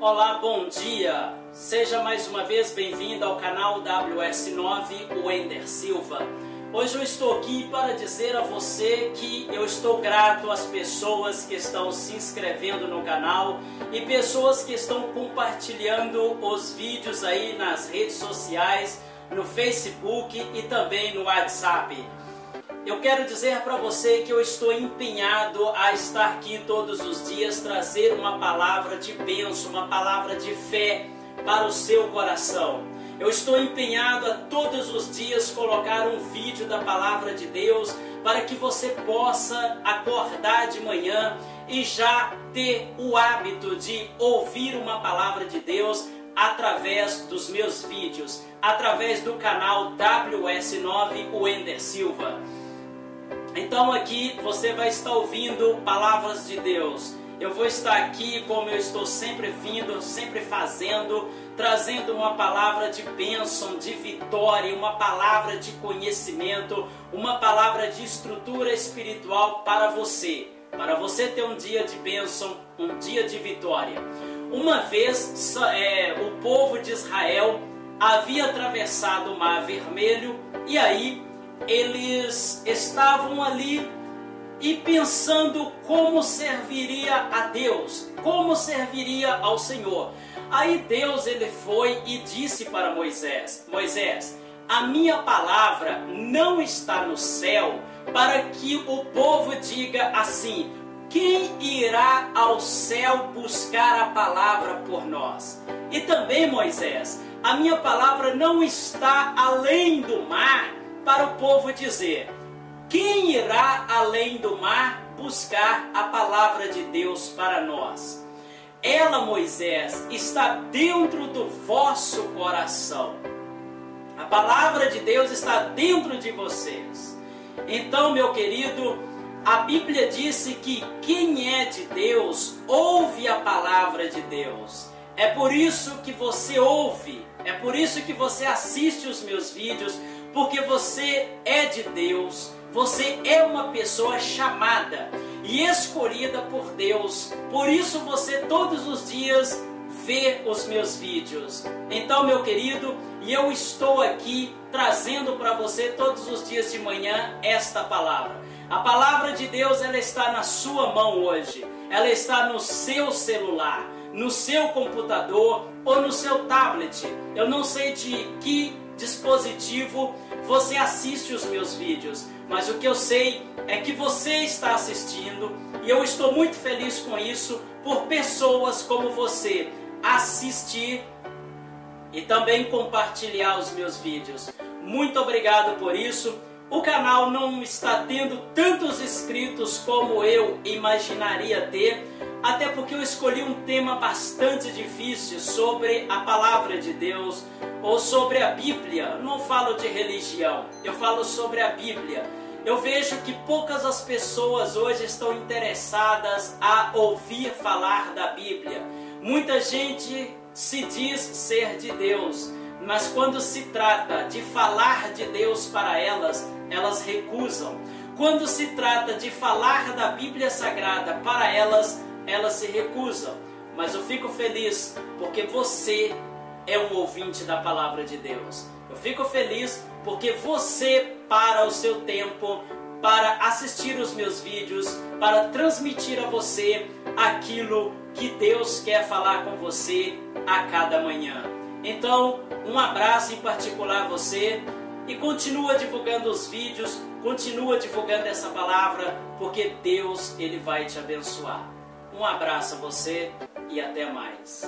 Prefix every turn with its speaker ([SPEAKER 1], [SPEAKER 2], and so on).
[SPEAKER 1] Olá, bom dia! Seja mais uma vez bem-vindo ao canal WS9 Wender Silva. Hoje eu estou aqui para dizer a você que eu estou grato às pessoas que estão se inscrevendo no canal e pessoas que estão compartilhando os vídeos aí nas redes sociais, no Facebook e também no WhatsApp. Eu quero dizer para você que eu estou empenhado a estar aqui todos os dias, trazer uma palavra de bênção, uma palavra de fé para o seu coração. Eu estou empenhado a todos os dias colocar um vídeo da palavra de Deus para que você possa acordar de manhã e já ter o hábito de ouvir uma palavra de Deus através dos meus vídeos, através do canal WS9 Wender Silva. Então aqui você vai estar ouvindo palavras de Deus. Eu vou estar aqui como eu estou sempre vindo, sempre fazendo, trazendo uma palavra de bênção, de vitória, uma palavra de conhecimento, uma palavra de estrutura espiritual para você, para você ter um dia de bênção, um dia de vitória. Uma vez é, o povo de Israel havia atravessado o Mar Vermelho e aí eles estavam ali e pensando como serviria a Deus, como serviria ao Senhor. Aí Deus ele foi e disse para Moisés: Moisés, a minha palavra não está no céu para que o povo diga assim: quem irá ao céu buscar a palavra por nós? E também Moisés, a minha palavra não está além do mar para o povo dizer: Quem irá além do mar buscar a palavra de Deus para nós? Ela, Moisés, está dentro do vosso coração. A palavra de Deus está dentro de vocês. Então, meu querido, a Bíblia disse que quem é de Deus ouve a palavra de Deus. É por isso que você ouve, é por isso que você assiste os meus vídeos, porque você é de Deus, você é uma pessoa chamada e escolhida por Deus. Por isso você todos os dias vê os meus vídeos. Então, meu querido, eu estou aqui trazendo para você todos os dias de manhã esta palavra. A palavra de Deus ela está na sua mão hoje. Ela está no seu celular, no seu computador ou no seu tablet. Eu não sei de que dispositivo você assiste os meus vídeos, mas o que eu sei é que você está assistindo e eu estou muito feliz com isso por pessoas como você assistir e também compartilhar os meus vídeos. Muito obrigado por isso. O canal não está tendo tantos inscritos como eu imaginaria ter, até porque eu escolhi um tema bastante difícil sobre a palavra de Deus ou sobre a Bíblia. Eu não falo de religião, eu falo sobre a Bíblia. Eu vejo que poucas as pessoas hoje estão interessadas a ouvir falar da Bíblia. Muita gente se diz ser de Deus, mas quando se trata de falar de Deus para elas, elas recusam. Quando se trata de falar da Bíblia Sagrada para elas, elas se recusam. Mas eu fico feliz porque você é um ouvinte da palavra de Deus. Eu fico feliz porque você para o seu tempo para assistir os meus vídeos, para transmitir a você aquilo que Deus quer falar com você a cada manhã. Então, um abraço em particular a você e continua divulgando os vídeos, continua divulgando essa palavra, porque Deus ele vai te abençoar. Um abraço a você e até mais.